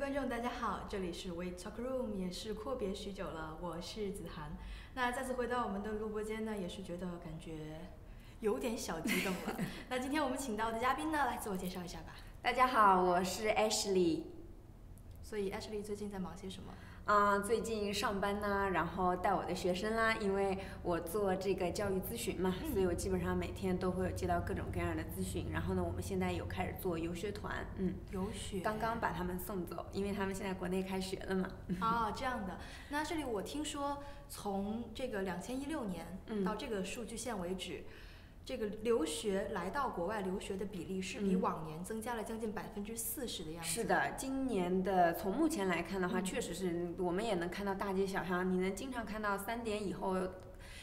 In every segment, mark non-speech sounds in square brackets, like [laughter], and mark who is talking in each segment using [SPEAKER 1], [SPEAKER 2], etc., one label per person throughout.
[SPEAKER 1] 观众，大家好，这里是 We Talk Room，也是阔别许久了，我是子涵。那再次回到我们的录播间呢，也是觉得感觉有点小激动了。[laughs] 那今天我们请到的嘉宾呢，来自我介绍一下吧。
[SPEAKER 2] 大家好，我是 Ashley。
[SPEAKER 1] 所以 Ashley 最近在忙些什么？
[SPEAKER 2] 啊，最近上班呢，然后带我的学生啦，因为我做这个教育咨询嘛，所以我基本上每天都会有接到各种各样的咨询。然后呢，我们现在有开始做游学团，嗯，
[SPEAKER 1] 游学，
[SPEAKER 2] 刚刚把他们送走，因为他们现在国内开学了嘛。
[SPEAKER 1] 哦，[laughs] 这样的。那这里我听说，从这个两千一六年到这个数据线为止。这个留学来到国外留学的比例是比往年增加了将近百分之四十的样子。
[SPEAKER 2] 是的，今年的从目前来看的话，确实是我们也能看到大街小巷，你能经常看到三点以后。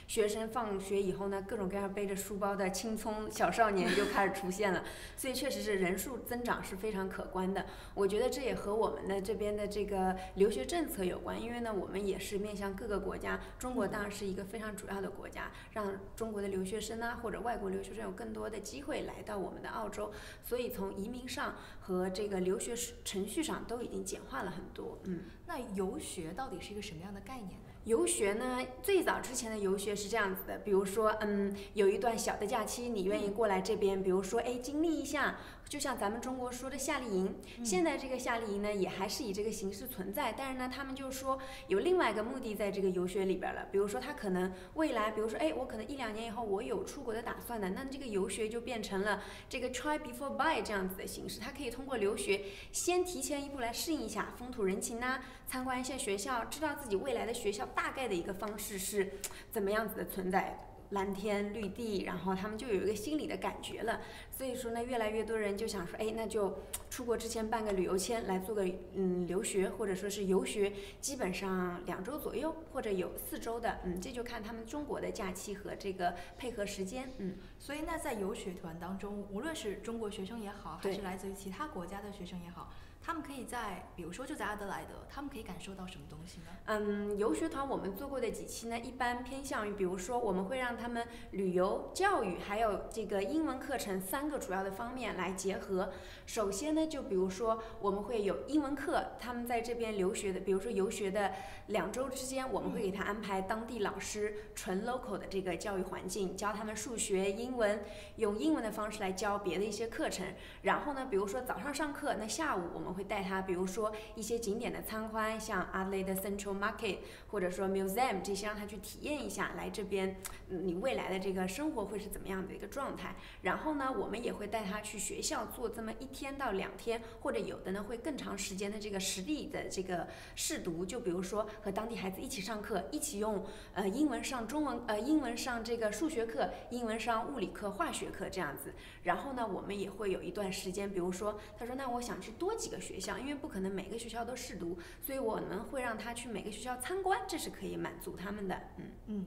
[SPEAKER 2] 学生放学以后呢，各种各样背着书包的青葱小少年就开始出现了，所以确实是人数增长是非常可观的。我觉得这也和我们的这边的这个留学政策有关，因为呢，我们也是面向各个国家，中国当然是一个非常主要的国家，让中国的留学生啊或者外国留学生有更多的机会来到我们的澳洲，所以从移民上和这个留学程序上都已经简化了很多。嗯，
[SPEAKER 1] 那游学到底是一个什么样的概念？
[SPEAKER 2] 游学呢，最早之前的游学是这样子的，比如说，嗯，有一段小的假期，你愿意过来这边，比如说，哎，经历一下。就像咱们中国说的夏令营，现在这个夏令营呢，也还是以这个形式存在。但是呢，他们就说有另外一个目的在这个游学里边了。比如说，他可能未来，比如说，哎，我可能一两年以后我有出国的打算的，那这个游学就变成了这个 try before buy 这样子的形式。他可以通过留学先提前一步来适应一下风土人情呐，参观一些学校，知道自己未来的学校大概的一个方式是怎么样子的存在。蓝天绿地，然后他们就有一个心理的感觉了。所以说呢，越来越多人就想说，哎，那就出国之前办个旅游签来做个嗯留学，或者说是游学，基本上两周左右，或者有四周的，嗯，这就看他们中国的假期和这个配合时间，嗯。
[SPEAKER 1] 所以那在游学团当中，无论是中国学生也好，还是来自于其他国家的学生也好。他们可以在，比如说就在阿德莱德，他们可以感受到什么东西呢？
[SPEAKER 2] 嗯，游学团我们做过的几期呢，一般偏向于，比如说我们会让他们旅游、教育还有这个英文课程三个主要的方面来结合。首先呢，就比如说我们会有英文课，他们在这边留学的，比如说游学的两周之间，我们会给他安排当地老师纯 local 的这个教育环境，教他们数学、英文，用英文的方式来教别的一些课程。然后呢，比如说早上上课，那下午我们会带他，比如说一些景点的参观，像阿德莱德 Central Market，或者说 Museum 这些，让他去体验一下。来这边，你未来的这个生活会是怎么样的一个状态？然后呢，我们也会带他去学校做这么一天到两天，或者有的呢会更长时间的这个实地的这个试读。就比如说和当地孩子一起上课，一起用呃英文上中文，呃英文上这个数学课，英文上物理课、化学课这样子。然后呢，我们也会有一段时间，比如说他说那我想去多几个。学校，因为不可能每个学校都试读，所以我们会让他去每个学校参观，这是可以满足他们的。
[SPEAKER 1] 嗯嗯，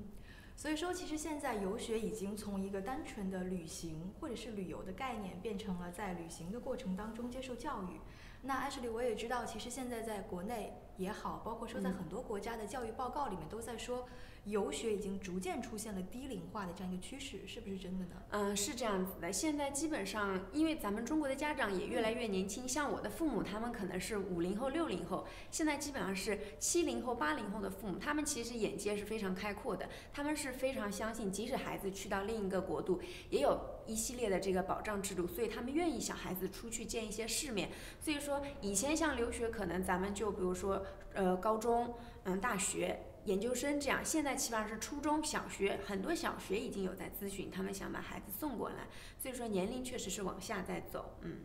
[SPEAKER 1] 所以说，其实现在游学已经从一个单纯的旅行或者是旅游的概念，变成了在旅行的过程当中接受教育。那艾什里，我也知道，其实现在在国内也好，包括说在很多国家的教育报告里面都在说。游学已经逐渐出现了低龄化的这样一个趋势，是不是真的呢？
[SPEAKER 2] 嗯，是这样子的。现在基本上，因为咱们中国的家长也越来越年轻，像我的父母，他们可能是五零后、六零后，现在基本上是七零后、八零后的父母，他们其实眼界是非常开阔的，他们是非常相信，即使孩子去到另一个国度，也有一系列的这个保障制度，所以他们愿意小孩子出去见一些世面。所以说，以前像留学，可能咱们就比如说，呃，高中，嗯，大学。研究生这样，现在起码是初中小学，很多小学已经有在咨询，他们想把孩子送过来，所以说年龄确实是往下在走，嗯。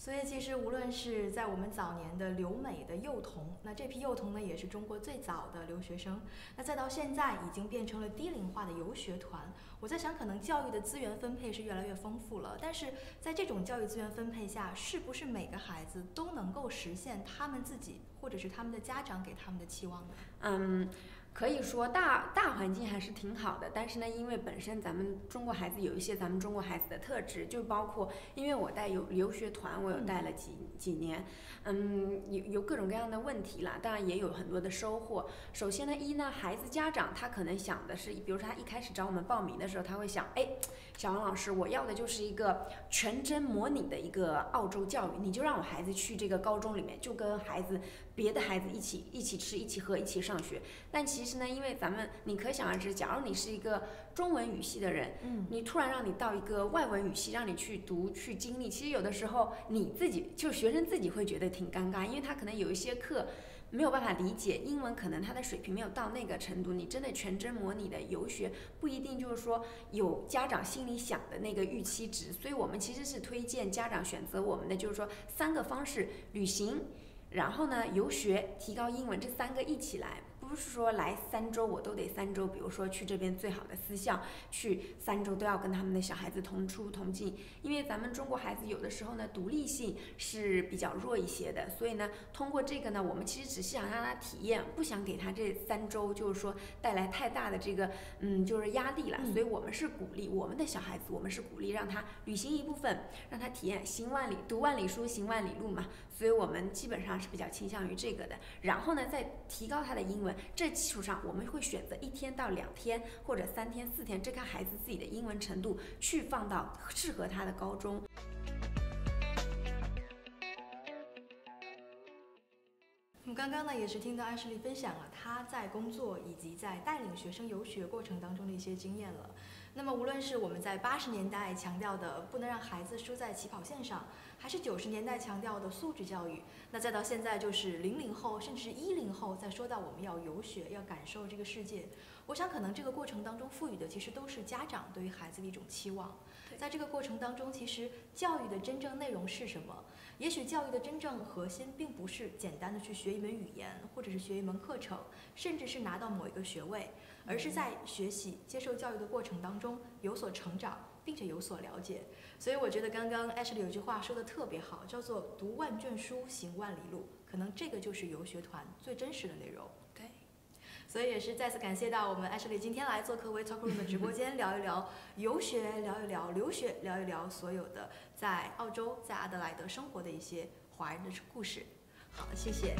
[SPEAKER 1] 所以其实无论是在我们早年的留美的幼童，那这批幼童呢也是中国最早的留学生，那再到现在已经变成了低龄化的游学团。我在想，可能教育的资源分配是越来越丰富了，但是在这种教育资源分配下，是不是每个孩子都能够实现他们自己或者是他们的家长给他们的期望呢？
[SPEAKER 2] 嗯。可以说大大环境还是挺好的，但是呢，因为本身咱们中国孩子有一些咱们中国孩子的特质，就包括因为我带有留学团，我有带了几几年，嗯，有有各种各样的问题啦，当然也有很多的收获。首先呢，一呢，孩子家长他可能想的是，比如说他一开始找我们报名的时候，他会想，哎，小王老师，我要的就是一个全真模拟的一个澳洲教育，你就让我孩子去这个高中里面，就跟孩子。别的孩子一起一起吃一起喝一起上学，但其实呢，因为咱们你可想而知，假如你是一个中文语系的人，
[SPEAKER 1] 嗯，
[SPEAKER 2] 你突然让你到一个外文语系，让你去读去经历，其实有的时候你自己就学生自己会觉得挺尴尬，因为他可能有一些课没有办法理解，英文可能他的水平没有到那个程度，你真的全真模拟的游学不一定就是说有家长心里想的那个预期值，所以我们其实是推荐家长选择我们的就是说三个方式旅行。然后呢，游学、提高英文这三个一起来。不是说来三周我都得三周，比如说去这边最好的私校，去三周都要跟他们的小孩子同出同进，因为咱们中国孩子有的时候呢独立性是比较弱一些的，所以呢通过这个呢，我们其实只是想让他体验，不想给他这三周就是说带来太大的这个嗯就是压力了，所以我们是鼓励我们的小孩子，我们是鼓励让他旅行一部分，让他体验行万里读万里书行万里路嘛，所以我们基本上是比较倾向于这个的，然后呢再提高他的英文。这基础上，我们会选择一天到两天，或者三天四天，这看孩子自己的英文程度，去放到适合他的高中。
[SPEAKER 1] 我们刚刚呢，也是听到艾什利分享了他在工作以及在带领学生游学过程当中的一些经验了。那么，无论是我们在八十年代强调的不能让孩子输在起跑线上，还是九十年代强调的素质教育，那再到现在就是零零后甚至是一零后，在说到我们要游学，要感受这个世界，我想可能这个过程当中赋予的其实都是家长对于孩子的一种期望。在这个过程当中，其实教育的真正内容是什么？也许教育的真正核心并不是简单的去学一门语言，或者是学一门课程，甚至是拿到某一个学位，而是在学习、接受教育的过程当中有所成长，并且有所了解。所以我觉得刚刚 Ashley 有句话说的特别好，叫做“读万卷书，行万里路”。可能这个就是游学团最真实的内容。所以也是再次感谢到我们 Ashley 今天来做客 We Talk Room 的直播 [laughs] 间，聊一聊 [laughs] 游学，聊一聊留学，聊一聊所有的在澳洲、在阿德莱德生活的一些华人的故事。好，谢谢。